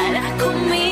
para conmigo.